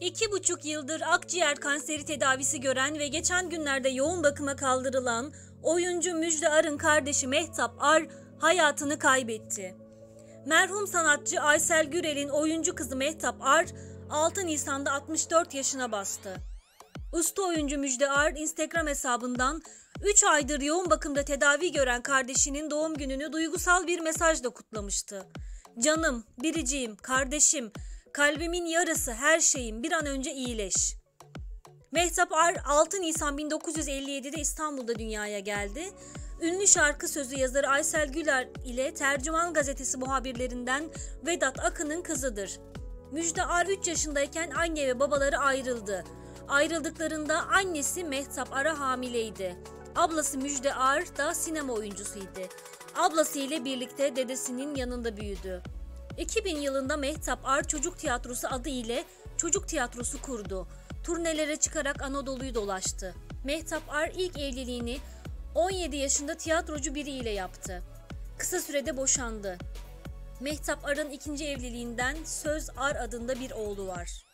İki buçuk yıldır akciğer kanseri tedavisi gören ve geçen günlerde yoğun bakıma kaldırılan oyuncu Müjde Ar'ın kardeşi Mehtap Ar hayatını kaybetti. Merhum sanatçı Aysel Gürel'in oyuncu kızı Mehtap Ar 6 Nisan'da 64 yaşına bastı. Usta oyuncu Müjde Ar Instagram hesabından 3 aydır yoğun bakımda tedavi gören kardeşinin doğum gününü duygusal bir mesajla kutlamıştı. Canım, biriciğim, kardeşim, kalbimin yarısı, her şeyim bir an önce iyileş. Mehtap Ar 6 Nisan 1957'de İstanbul'da dünyaya geldi. Ünlü şarkı sözü yazarı Aysel Güler ile Tercüman Gazetesi muhabirlerinden Vedat Akın'ın kızıdır. Müjde Ar 3 yaşındayken anne ve babaları ayrıldı. Ayrıldıklarında annesi Mehtap Ar'a hamileydi. Ablası Müjde Ar da sinema oyuncusuydu. Ablası ile birlikte dedesinin yanında büyüdü. 2000 yılında Mehtap Ar Çocuk Tiyatrosu adı ile çocuk tiyatrosu kurdu. Turnelere çıkarak Anadolu'yu dolaştı. Mehtap Ar ilk evliliğini 17 yaşında tiyatrocu biriyle yaptı. Kısa sürede boşandı. Mehtap Ar'ın ikinci evliliğinden Söz Ar adında bir oğlu var.